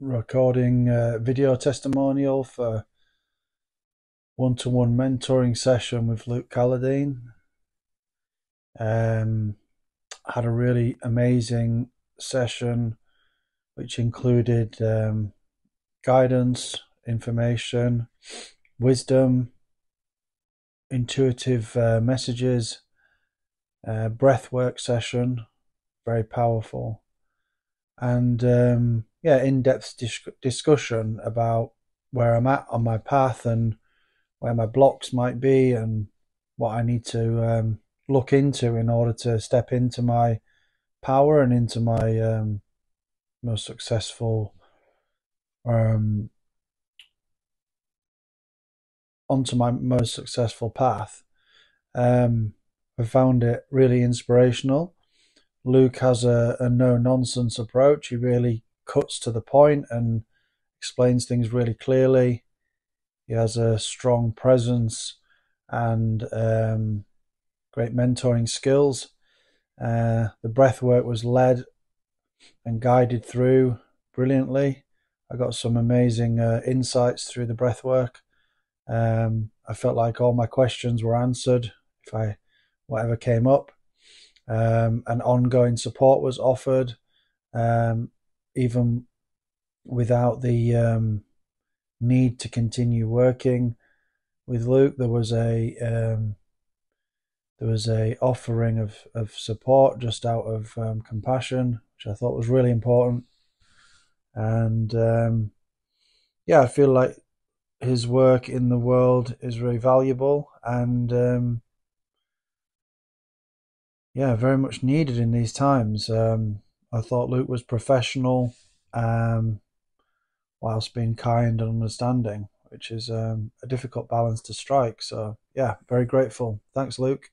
recording a video testimonial for one-to-one mentoring session with Luke Calladine. Um, had a really amazing session, which included um, guidance, information, wisdom, intuitive uh, messages, uh, breathwork session, very powerful, and um, yeah, in-depth dis- discussion about where I'm at on my path and where my blocks might be and what I need to um, look into in order to step into my power and into my um, most successful um, onto my most successful path. Um, I found it really inspirational. Luke has a, a no nonsense approach. He really cuts to the point and explains things really clearly. He has a strong presence and um, great mentoring skills. Uh, the breath work was led and guided through brilliantly. I got some amazing uh, insights through the breath work. Um, I felt like all my questions were answered if I whatever came up. Um, and ongoing support was offered, um, even without the um, need to continue working with Luke. There was a um, there was a offering of, of support just out of um, compassion, which I thought was really important. And um, yeah, I feel like his work in the world is very valuable and um, yeah, very much needed in these times. Um, I thought Luke was professional um, whilst being kind and understanding, which is um, a difficult balance to strike. So, yeah, very grateful. Thanks, Luke.